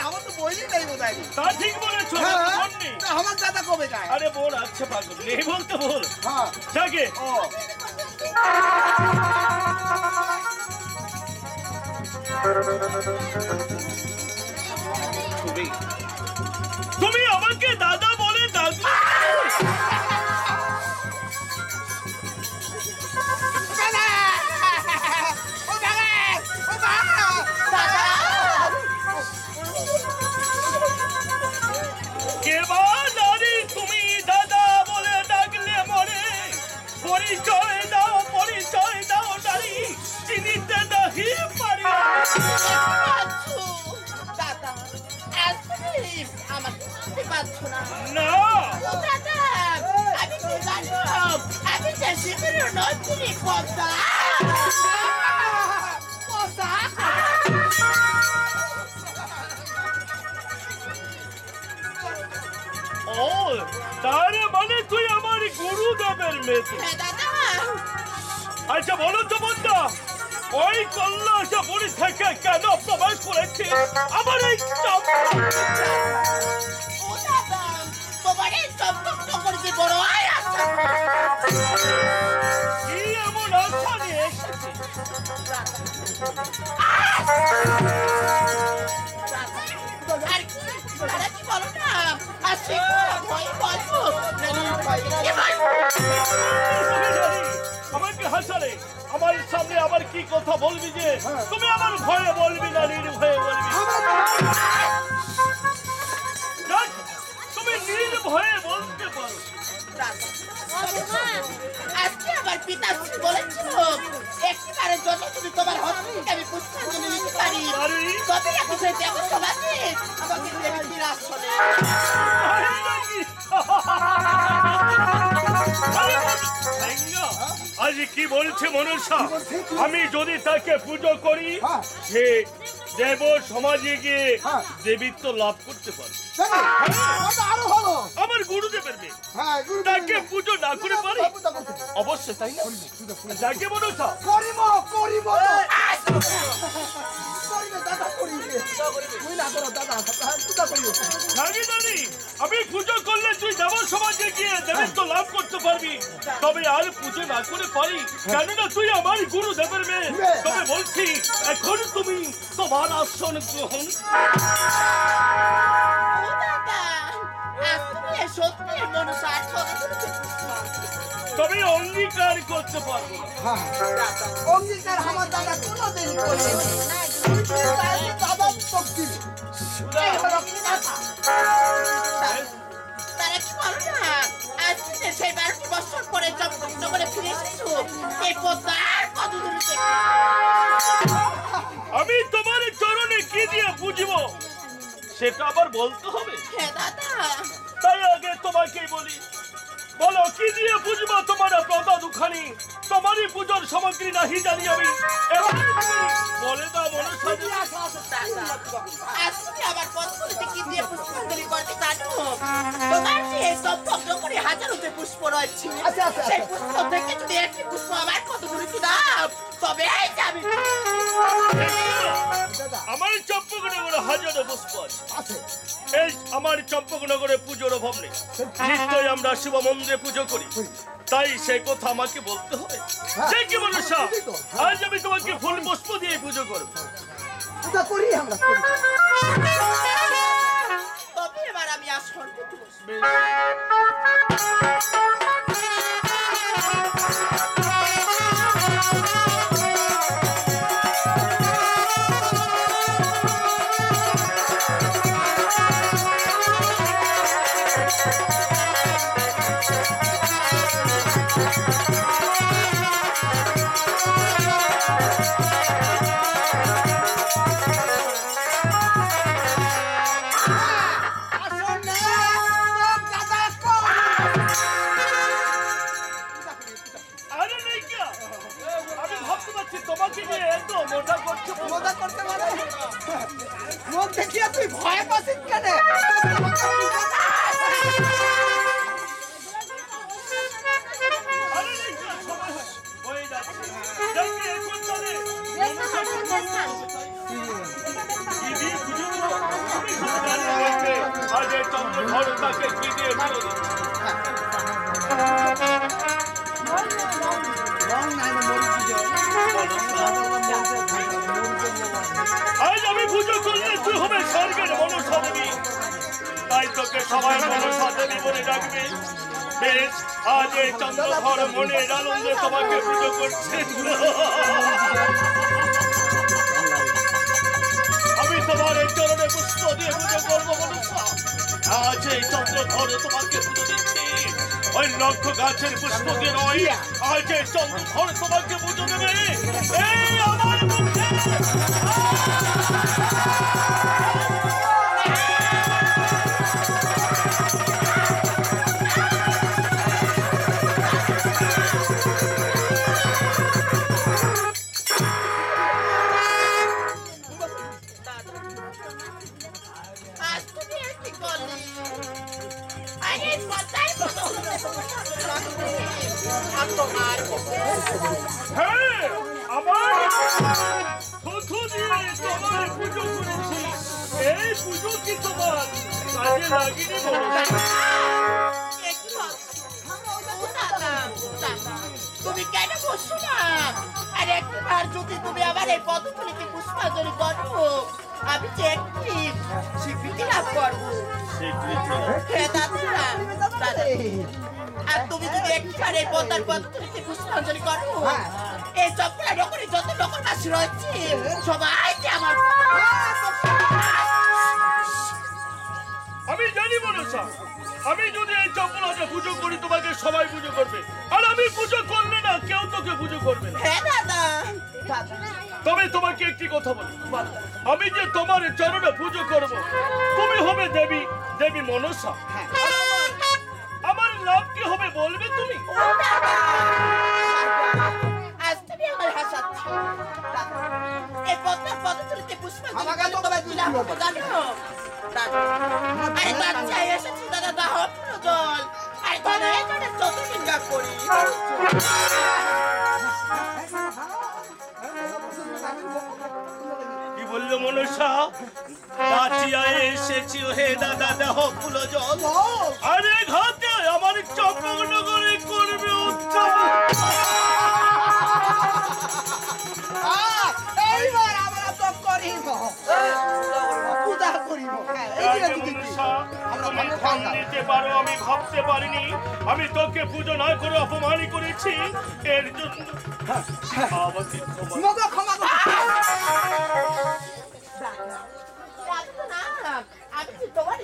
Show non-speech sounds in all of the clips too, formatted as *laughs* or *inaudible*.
আমার তো ঠিক বলেছ নেই। আমার দাদা কবে যায় আরে বল আচ্ছা পাগল নেই বলতে বল হ্যাঁ যাকে তার মানে তুই আমার গুরুদেবের মেয়ে। হ্যাঁ আচ্ছা বলো তো বন্ধা ওই কল্লাসা বুড়ি থেকে কেন প্রবেশ করেছে? আমার এই যে এমন আশা নিয়ে এসেছে? আর কি বলো না? কি কথা বলবি যে? তুমি আমার ভয়ে বলবি না নির্ভয়ে বলবি। তুমি নির্ভয়ে বলতে পারো। আজকে আমার বলেছিল? তোমার আমি পুষ্পাঞ্জলি নিতে পারি? তবে সেই দেব সমাজে আমাকে দেবী *laughs* কি বলছে মনসা? আমি যদি তাকে পুজো করি হ্যাঁ। সে দেব সমাজে গিয়ে দেবিত্ব দেবীত্ব লাভ করতে পারে ভালো আমার গুরুদেবের মেয়ে। হ্যাঁ তাকে পুজো না করে পারি? অবশ্যই তাই না? যাকে মনসা। করিব করিব জানি জানি আমি দেবত্ব লাভ করতে পারবি। তবে আর পুজো না করে পারি। তুই আমার গুরু দেবের। তবে বলছি, এখন তুমি তোমার আসন গ্রহণ তবে অঙ্গীকার করতে পারব অঙ্গীকার আমার দাদা কোনোদিন করবে দাদা শক্তি এবার আপনি দাদা তারা কি বলো না আজ সেই বারোটি বছর পরে চমচম করে ফিরে এসেছ এই পদ্মার কত দূরে আমি তোমার চরণে কি দিয়ে বুঝব? সেটা আবার বলতে হবে। হ্যাঁ দাদা। তাই আগে তোমাকেই বলি। বলো কি দিয়ে বুঝব তোমার প্রদা দুখানি? তোমারই পুজোর সামগ্রী নাহি জানি আমি। বলে দাও মনে পুষ্প রয়েছে সেই। পুষ্প থেকে যদি একটি পুষ্প আমার কত দূরে কি দাও? তবে এই যাবি দাদা। আমার চম্পকনগরে হাজারো পুষ্প আছে। এই আমার চম্পকনগরে পুজোর অভাব নেই। নিশ্চয়ই আমরা শিব মন্দিরে পুজো করি। তাই সেই কথা আমাকে বলতে হবে। হ্যাঁ। সে কি বলো সা? ঠিকই তো। আজ আমি তোমাকে ফুল পুষ্প দিয়ে পুজো করব। পূজা করি আমরা *laughs* তবে এবার আমি আসন মুখ দেখিয়ে তুই ভয় পাচ্ছিস কেন আরে নাইকা সময় হয়ে যাচ্ছে যাকে এখন তাহলে কি দিয়ে পুজো করো? তুমি পুজো করলে তুই হবে? স্বর্গের মনসা দেবী তাই তোকে সবাই মনসা দেবী বলে ডাকবে। বেশ, আজ এই চন্দ্রধর মনের আনন্দে তোমাকে পুজো করছে। আমি তোমার এই চরণে পুষ্প দিয়ে পুজো করব মনসা আজ এই চন্দ্রধর তোমাকে পুজো দিচ্ছি। ওই লক্ষ গাছের পুষ্প দিয়ে নয়, আজ এই চন্দ্রধর তোমাকে পুজো দেবে। এই হ্যাঁ তোমার পুজো করেছি এই পুজো কি তুমি কেন বসছো না আর একবার যদি তুমি আবার এই পদগুলিকে পুষ্পাঞ্জলি করো আমি যে একটি স্বীকৃতি লাভ করব। হ্যাঁ আর তুমি যদি একবার এই পদ্মার পদগুলিকে পুষ্পাঞ্জলি করো এই সবগুলা নকরি যত নকর মাস রয়েছে সবাই যে আমার আমি জানি মনসা আমি যদি এই চপলাতে পুজো করি তোমাকে সবাই পুজো করবে। আর আমি পুজো করলে না কেউ তোকে পুজো করবে না। হ্যাঁ দাদা। দাদা তবে তোমাকে একটি কথা বলি। আমি যে তোমার চরণে পুজো করব তুমি হবে দেবী দেবী মনসা। আমার- নাম কি হবে বলবে তুমি? আজ দাহ জল। আরে ধরে ধরে চতুর্দিকা করি। কি বলল মনসা বাঁচিয়া এসেছি হে দাদা দেহ ফুলো জল। আরে ঘাটে আমার চক্রনগরে করবে উচ্চারণ। এইবার আমরা তো করিব। আমি ভাবতে পারিনি আমি তোকে পুজো না করে অপমানই করেছি এর জন্য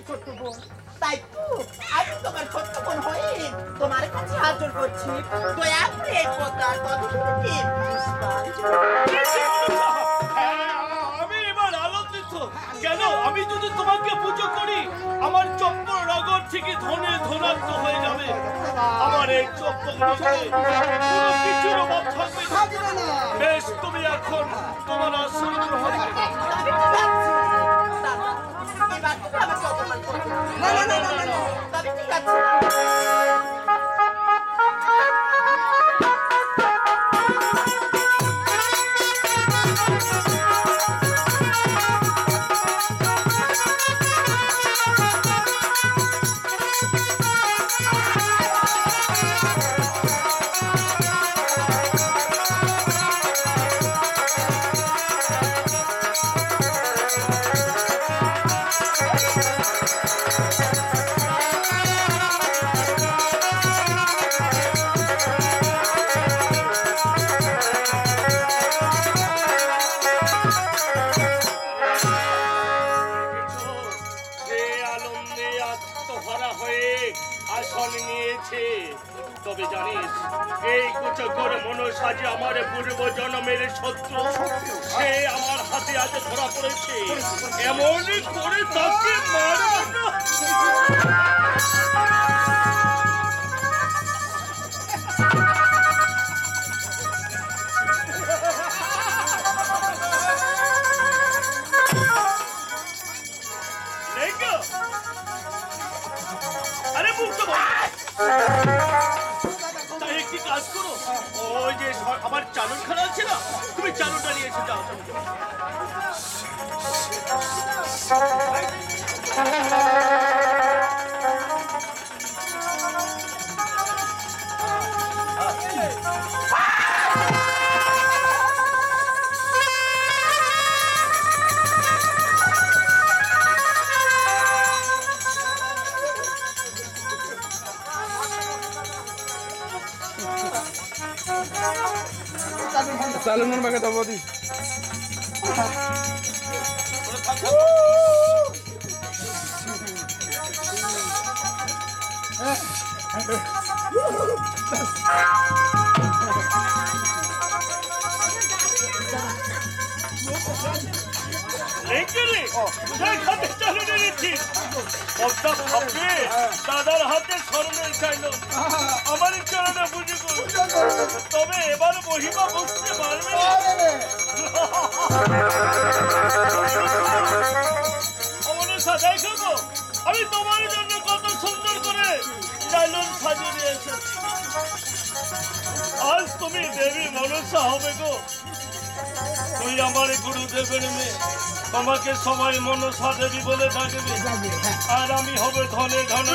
ছোট্ট বোন, তাই তো? আমি তোমার ছোট্ট বোন হয়ে তোমার কাছে হাজির করছি। দয়া করে পদতুলিতে পুষ্পাঞ্জলি *laughs* কেন? আমি যদি তোমাকে পুজো করি আমার চপ্প নগর থেকে ধনে ধনাত্ম হয়ে যাবে। আমার এই চপ্পল কোনো কিছুর অভাব থাকবে। বেশ তুমি এখন তোমার আসন গ্রহণ পড়েছে এমন করে তাকে মারব একটি কাজ করো? ওই যে আমার চালুখানা আছে না? তুমি চালুটা নিয়ে এসে যাও। Salungan mga tawadi. দাদার হাতে স্মরণের চাইল আমার চরণে বুঝে তবে এবার মহিমা বুঝতে পারবে আমি তোমার জন্য কত সুন্দর করে লালন সাজিয়ে আজ তুমি দেবী মনসা হবে গো। তুই আমার গুরুদেবের মেয়ে। তোমাকে সবাই মনসা দেবী বলে ডাকবে। আর আমি হবে ধনে ধনে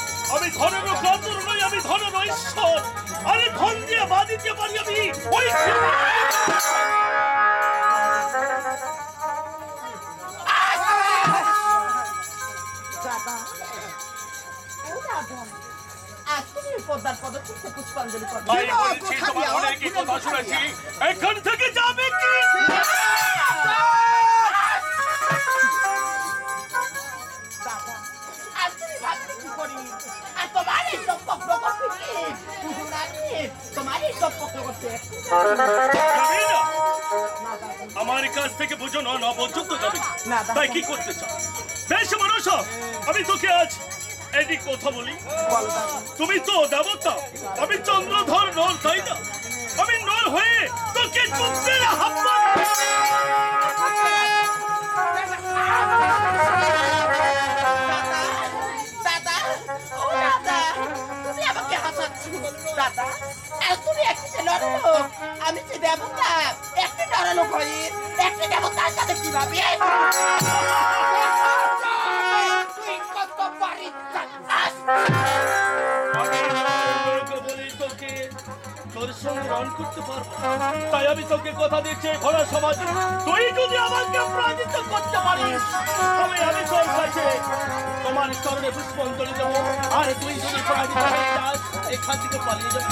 আমি ধনের কাতর নই আমি ধনের ঈশ্বর আরে ধন দিয়ে বাদিতে পারি আমি ওই দাদা ও দাদা আজ তুমি পদ্মার পুষ্পাঞ্জলি করবে। এখান থেকে আমার কাছ থেকে বুঝো না না যাবে তাই কি করতে চাও? বেশ মানুষ আমি তোকে আজ এটি কথা বলি। তুমি তো দেবতা আমি চন্দ্রধর নর তাই না? আমি নর হয়ে তোকে যুদ্ধের আমি যে দেবতা, একটি নরলোক হই একটি দেবতার সাথে কীভাবে? তুই আমি তোকে কথা দিচ্ছি, ঘোড়া সমাজে। তুই যদি আমাকে পরাজিত করতে পারিস, তবে আমি তোর কাছে তোমার চরণে পুষ্পাঞ্জলি দেবো। আর তুই যদি এখান থেকে পালিয়ে যাব।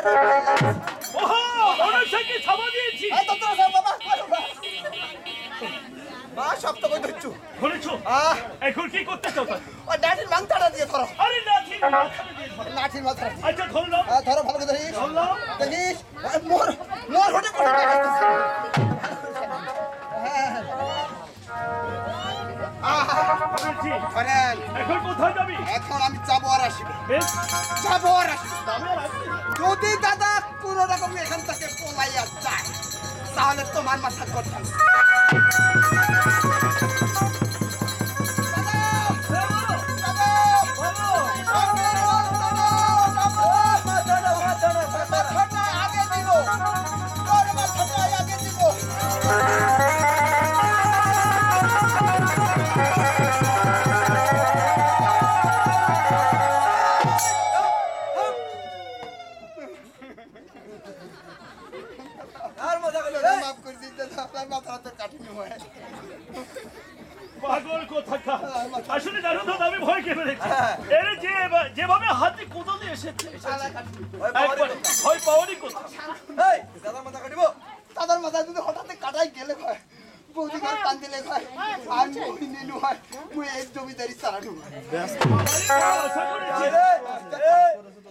আরে ভাইয়া ওহো মনসাকে থাবা দিয়েছি। এই তো সব বাবা করো না। মা শক্ত করে ধরছু ধরেছো আহ। এখন কি করতে চাও তাই? ওই ডাটির মাংটাটা দিয়ে ধরো। আরে না ঠিক দিয়ে ধরো। লাঠির মাথা আচ্ছা ধরলাম। হ্যাঁ ধরো ভালো করে ধরিস ধরলাম। দেখিস? মোর মোর হটে করে দেখাইতেছে আহা। বলেছি। ধরেন এখন কোথায় যাবি? এখন আমি যাব আর আসব যাব আর আসব। যদি দাদা কোনো রকম এখান থেকে পলাইয়া যায় তাহলে তোমার মাথা কথা। আপনার তো কাটিনি হয়। পাগল কোথাকার। আসলে জানো তো আমি ভয় খেয়ে ফেলেছি। এর যে যেভাবে হাতে কোদাল এসেছে ভয় পাওয়ারই কথা। তাদের মাথায় যদি হঠাৎ কাটাই গেলে হয় বৌদি ঘর টান দিলে হয় আর মুই নিনু হয় মুই এই জমিদারি চালানো হয় আশা করেছি দেখলেন তো?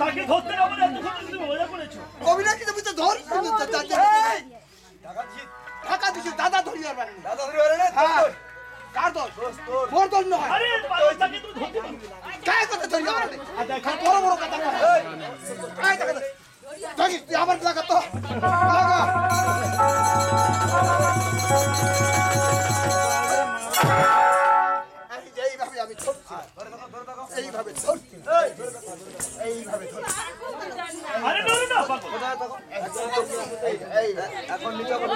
তাকে ধরতে যাব না করেছ। কবিরা এখন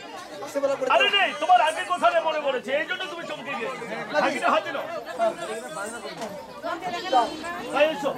রাত্রিবেলা করে আরে নেই তোমার আগের কথাটা মনে পড়েছে? এই জন্য তুমি চমকে গিয়েছো। হাঁকিটা হাতে নাও। তাই এসো।